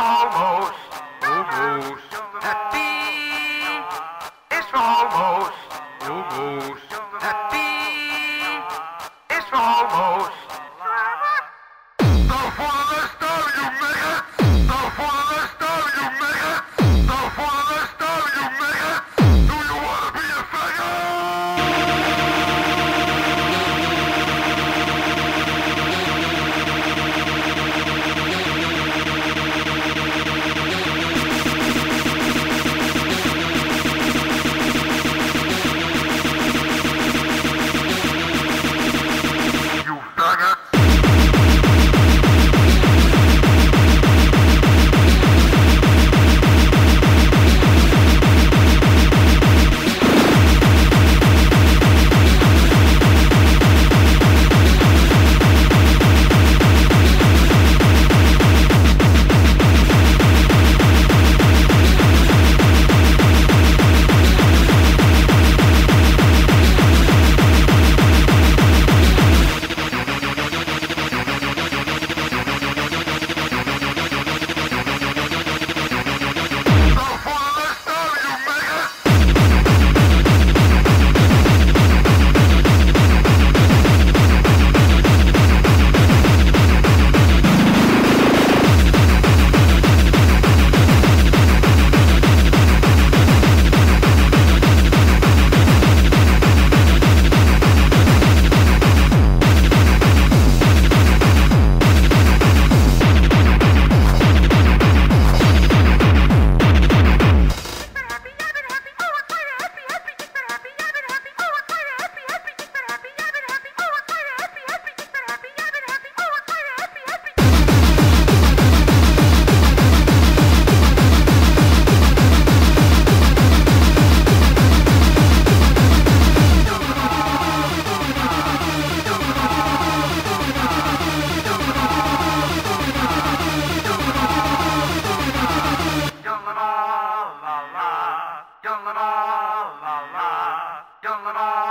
la la la la la